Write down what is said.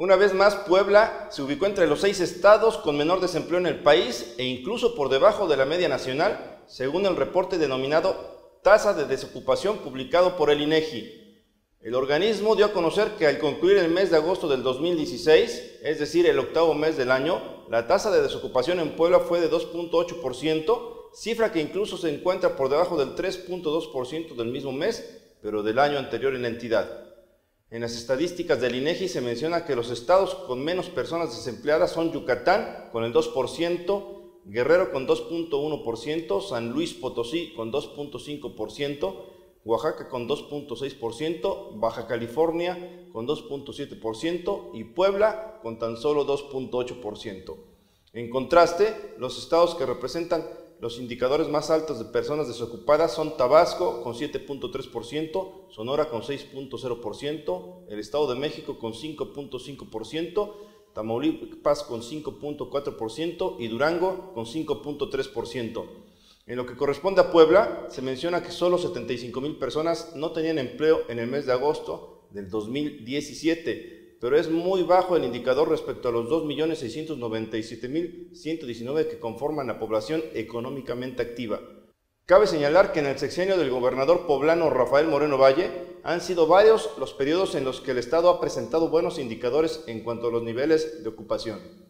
Una vez más, Puebla se ubicó entre los seis estados con menor desempleo en el país e incluso por debajo de la media nacional, según el reporte denominado Tasa de Desocupación publicado por el INEGI. El organismo dio a conocer que al concluir el mes de agosto del 2016, es decir, el octavo mes del año, la tasa de desocupación en Puebla fue de 2.8%, cifra que incluso se encuentra por debajo del 3.2% del mismo mes, pero del año anterior en la entidad. En las estadísticas del INEGI se menciona que los estados con menos personas desempleadas son Yucatán con el 2%, Guerrero con 2.1%, San Luis Potosí con 2.5%, Oaxaca con 2.6%, Baja California con 2.7% y Puebla con tan solo 2.8%. En contraste, los estados que representan los indicadores más altos de personas desocupadas son Tabasco con 7.3%, Sonora con 6.0%, el Estado de México con 5.5%, Tamaulipas con 5.4% y Durango con 5.3%. En lo que corresponde a Puebla, se menciona que solo 75 mil personas no tenían empleo en el mes de agosto del 2017 pero es muy bajo el indicador respecto a los 2.697.119 que conforman la población económicamente activa. Cabe señalar que en el sexenio del gobernador poblano Rafael Moreno Valle han sido varios los periodos en los que el Estado ha presentado buenos indicadores en cuanto a los niveles de ocupación.